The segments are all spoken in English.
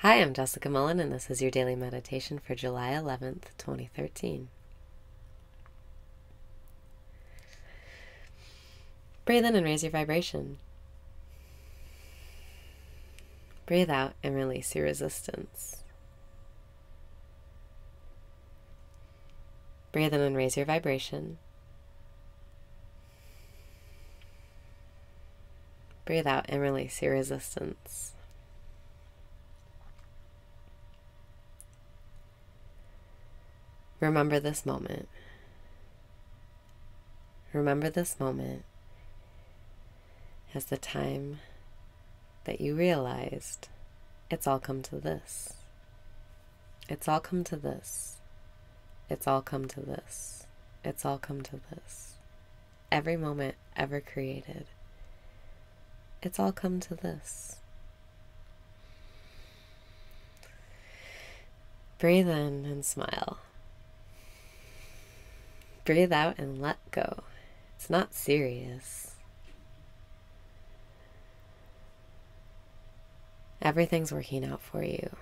Hi, I'm Jessica Mullen, and this is your daily meditation for July 11th, 2013. Breathe in and raise your vibration. Breathe out and release your resistance. Breathe in and raise your vibration. Breathe out and release your resistance. Remember this moment. Remember this moment as the time that you realized it's all come to this. It's all come to this. It's all come to this. It's all come to this. Every moment ever created it's all come to this. Breathe in and smile. Breathe out and let go. It's not serious. Everything's working out for you.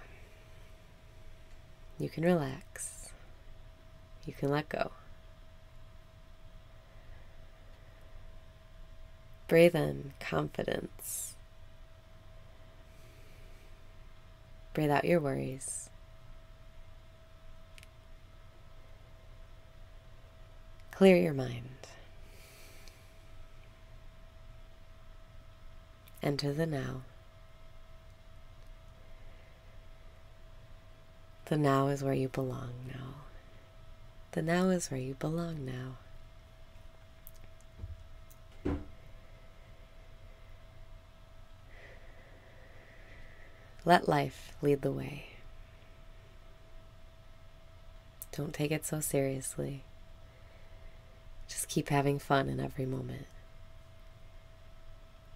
You can relax. You can let go. Breathe in confidence. Breathe out your worries. Clear your mind. Enter the now. The now is where you belong now. The now is where you belong now. Let life lead the way. Don't take it so seriously. Just keep having fun in every moment.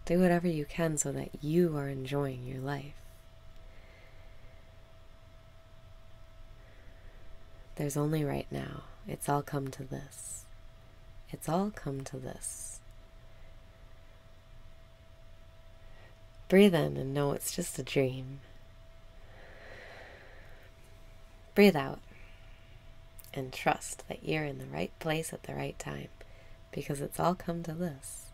Do whatever you can so that you are enjoying your life. There's only right now. It's all come to this. It's all come to this. Breathe in and know it's just a dream. Breathe out and trust that you're in the right place at the right time because it's all come to this.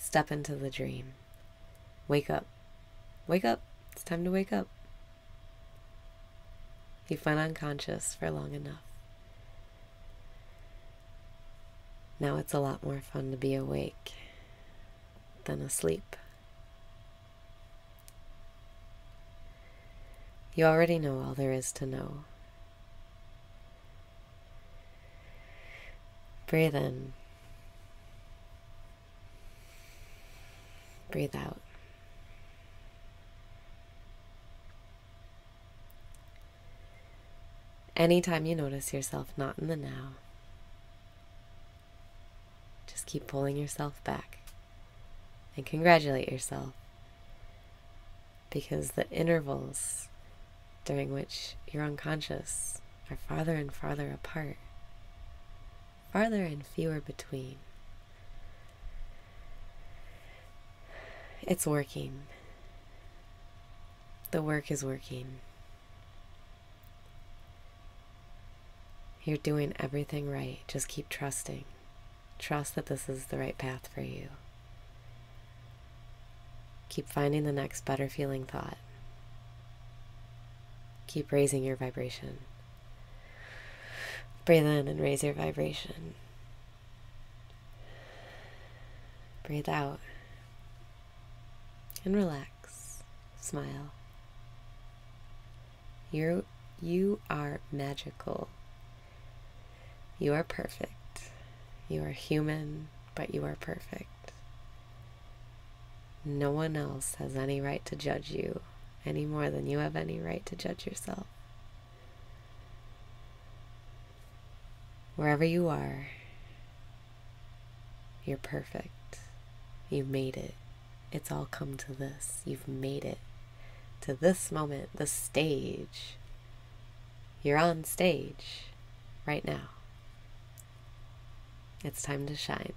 Step into the dream. Wake up. Wake up. It's time to wake up. You've been unconscious for long enough. Now it's a lot more fun to be awake than asleep. You already know all there is to know. Breathe in. Breathe out. Anytime you notice yourself not in the now, just keep pulling yourself back and congratulate yourself because the intervals during which you're unconscious are farther and farther apart, farther and fewer between. It's working. The work is working. You're doing everything right. Just keep trusting. Trust that this is the right path for you. Keep finding the next better feeling thought. Keep raising your vibration. Breathe in and raise your vibration. Breathe out and relax. Smile. You you are magical. You are perfect. You are human, but you are perfect. No one else has any right to judge you any more than you have any right to judge yourself. Wherever you are, you're perfect. You've made it. It's all come to this. You've made it to this moment, the stage. You're on stage right now. It's time to shine.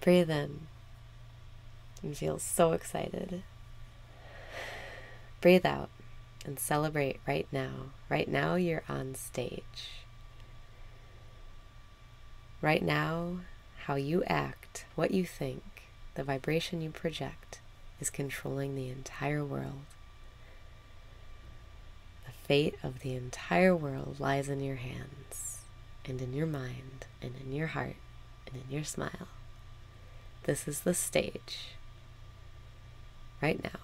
Breathe in and feel so excited. Breathe out and celebrate right now. Right now, you're on stage. Right now, how you act, what you think, the vibration you project is controlling the entire world. The fate of the entire world lies in your hands, and in your mind, and in your heart, and in your smile. This is the stage. Right now.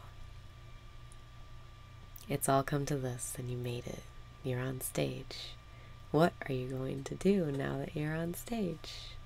It's all come to this, and you made it. You're on stage. What are you going to do now that you're on stage?